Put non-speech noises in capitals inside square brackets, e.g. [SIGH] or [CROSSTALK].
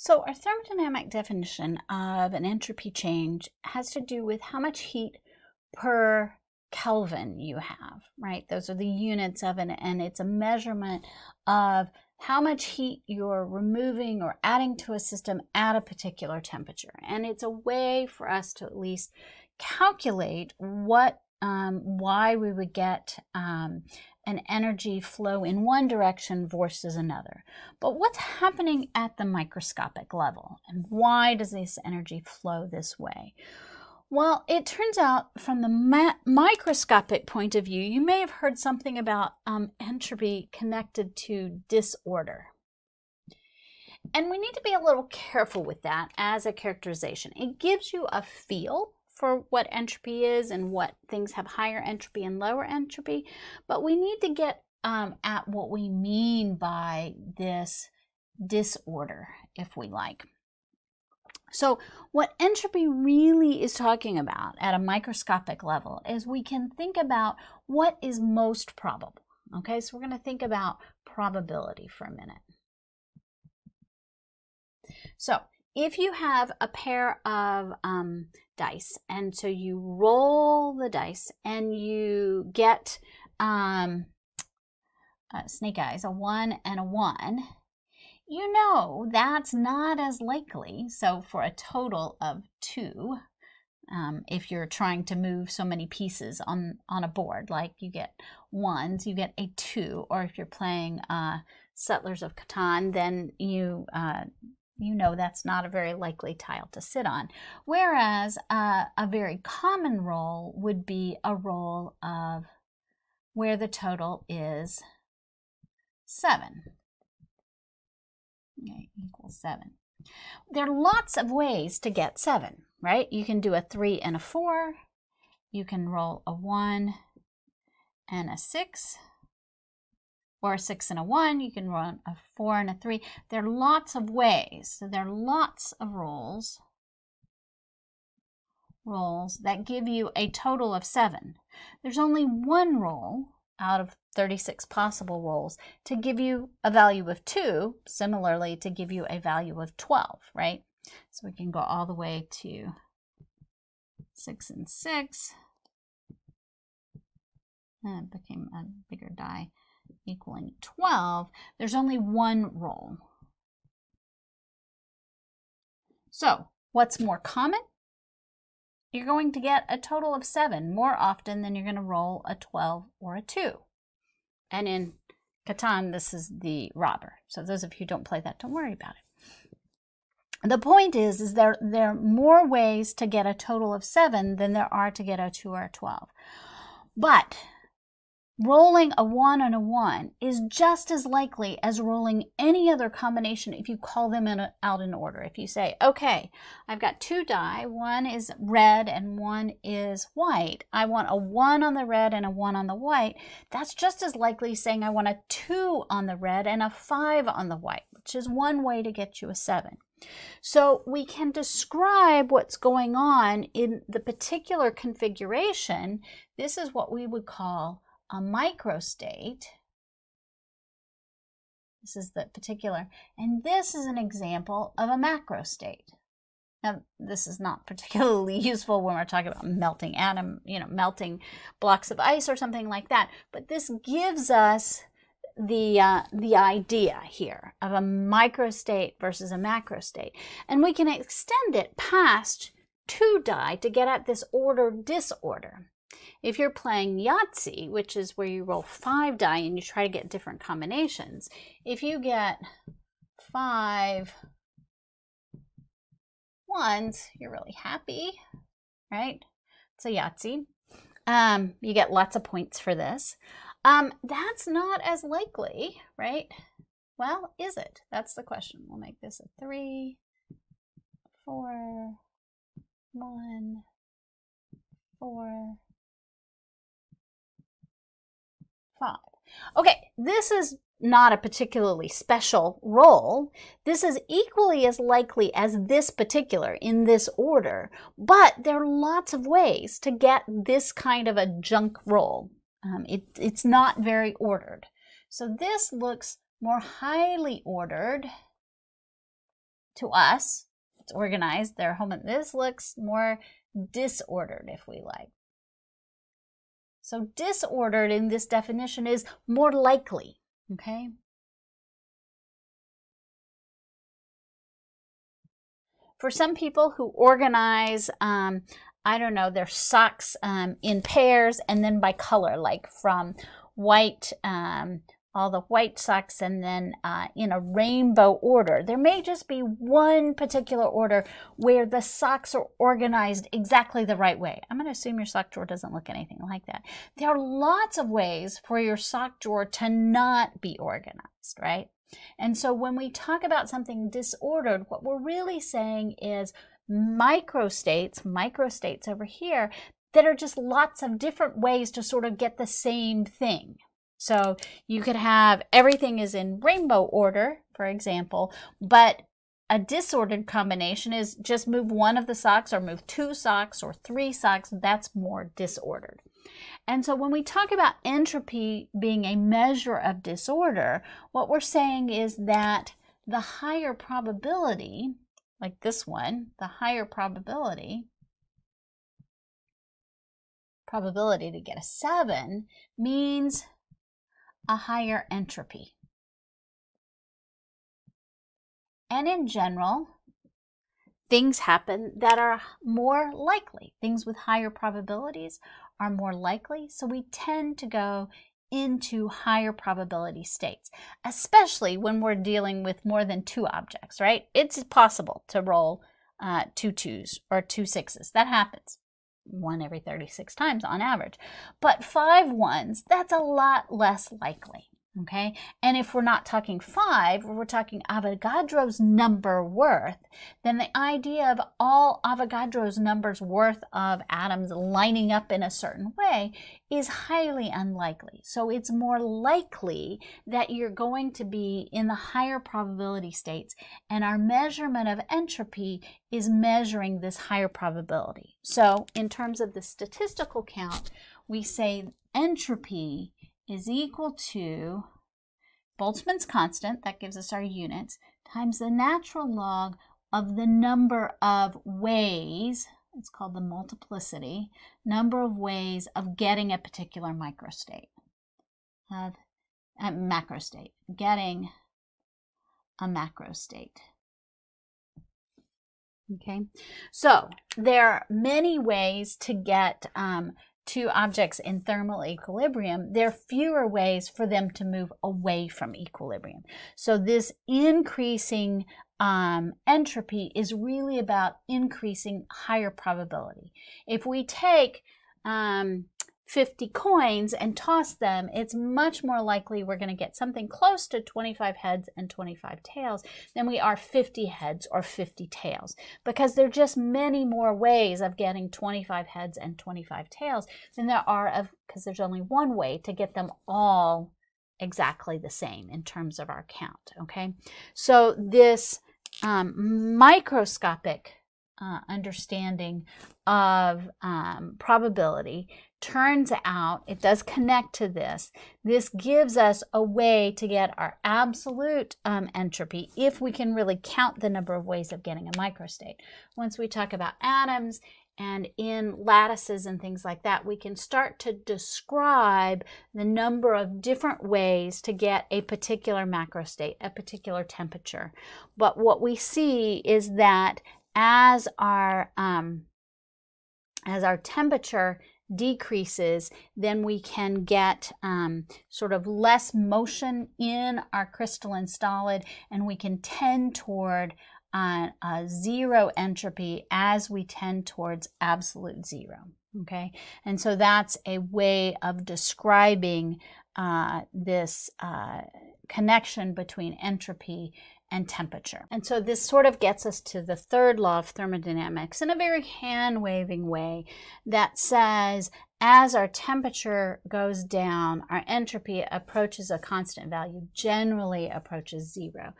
So our thermodynamic definition of an entropy change has to do with how much heat per Kelvin you have, right? Those are the units of it, and it's a measurement of how much heat you're removing or adding to a system at a particular temperature. And it's a way for us to at least calculate what, um, why we would get um, an energy flow in one direction versus another. But what's happening at the microscopic level and why does this energy flow this way? Well, it turns out from the microscopic point of view, you may have heard something about um, entropy connected to disorder. And we need to be a little careful with that as a characterization. It gives you a feel for what entropy is and what things have higher entropy and lower entropy, but we need to get um, at what we mean by this disorder, if we like. So, what entropy really is talking about at a microscopic level is we can think about what is most probable. Okay, so we're going to think about probability for a minute. So, if you have a pair of um, dice, and so you roll the dice and you get um, uh, snake eyes, a one and a one, you know that's not as likely. So for a total of two, um, if you're trying to move so many pieces on, on a board, like you get ones, you get a two, or if you're playing uh, Settlers of Catan, then you uh, you know that's not a very likely tile to sit on. Whereas uh, a very common roll would be a roll of where the total is 7. Okay, equals 7. There are lots of ways to get 7, right? You can do a 3 and a 4. You can roll a 1 and a 6 or a 6 and a 1. You can run a 4 and a 3. There are lots of ways. So there are lots of rolls, rolls that give you a total of 7. There's only one roll out of 36 possible rolls to give you a value of 2, similarly to give you a value of 12, right? So we can go all the way to 6 and 6. And it became a bigger die equaling 12, there's only one roll. So what's more common? You're going to get a total of 7 more often than you're going to roll a 12 or a 2. And in Catan, this is the robber. So those of you who don't play that, don't worry about it. The point is, is there, there are more ways to get a total of 7 than there are to get a 2 or a 12. But rolling a 1 and a 1 is just as likely as rolling any other combination if you call them in a, out in order. If you say, okay, I've got two die, one is red and one is white. I want a 1 on the red and a 1 on the white. That's just as likely saying I want a 2 on the red and a 5 on the white, which is one way to get you a 7. So we can describe what's going on in the particular configuration. This is what we would call a microstate. This is the particular, and this is an example of a macrostate. Now, this is not [LAUGHS] particularly useful when we're talking about melting atom, you know, melting blocks of ice or something like that, but this gives us the, uh, the idea here of a microstate versus a macrostate. And we can extend it past two die to get at this order disorder. If you're playing Yahtzee, which is where you roll five die and you try to get different combinations, if you get five ones, you're really happy, right? It's a Yahtzee. Um, you get lots of points for this. Um, that's not as likely, right? Well, is it? That's the question. We'll make this a three, four, one, four, five. Okay, this is not a particularly special roll. This is equally as likely as this particular in this order, but there are lots of ways to get this kind of a junk roll. Um, it, it's not very ordered. So this looks more highly ordered to us. It's organized. They're home. And this looks more disordered, if we like. So disordered in this definition is more likely, okay? For some people who organize, um, I don't know, their socks um, in pairs and then by color, like from white, um, all the white socks and then uh, in a rainbow order. There may just be one particular order where the socks are organized exactly the right way. I'm going to assume your sock drawer doesn't look anything like that. There are lots of ways for your sock drawer to not be organized, right? And so when we talk about something disordered, what we're really saying is microstates, microstates over here, that are just lots of different ways to sort of get the same thing. So you could have everything is in rainbow order, for example, but a disordered combination is just move one of the socks or move two socks or three socks. That's more disordered. And so when we talk about entropy being a measure of disorder, what we're saying is that the higher probability, like this one, the higher probability, probability to get a 7 means a higher entropy. And in general, things happen that are more likely. Things with higher probabilities are more likely, so we tend to go into higher probability states, especially when we're dealing with more than two objects, right? It's possible to roll uh, two twos or two sixes. That happens one every 36 times on average. But five ones, that's a lot less likely okay? And if we're not talking five, we're talking Avogadro's number worth, then the idea of all Avogadro's numbers worth of atoms lining up in a certain way is highly unlikely. So it's more likely that you're going to be in the higher probability states, and our measurement of entropy is measuring this higher probability. So in terms of the statistical count, we say entropy is equal to Boltzmann's constant, that gives us our units, times the natural log of the number of ways, it's called the multiplicity, number of ways of getting a particular microstate, of a macrostate, getting a macrostate. Okay, so there are many ways to get um, two objects in thermal equilibrium, there are fewer ways for them to move away from equilibrium. So this increasing um, entropy is really about increasing higher probability. If we take um, 50 coins and toss them, it's much more likely we're going to get something close to 25 heads and 25 tails than we are 50 heads or 50 tails. Because there are just many more ways of getting 25 heads and 25 tails than there are of because there's only one way to get them all exactly the same in terms of our count okay? So this um, microscopic uh, understanding of um, probability turns out it does connect to this. This gives us a way to get our absolute um, entropy if we can really count the number of ways of getting a microstate. Once we talk about atoms and in lattices and things like that, we can start to describe the number of different ways to get a particular macrostate, a particular temperature. But what we see is that as our um, as our temperature decreases, then we can get um, sort of less motion in our crystalline solid and we can tend toward uh, zero entropy as we tend towards absolute zero. Okay, and so that's a way of describing uh, this uh, connection between entropy and temperature. And so this sort of gets us to the third law of thermodynamics in a very hand waving way that says as our temperature goes down, our entropy approaches a constant value, generally approaches zero.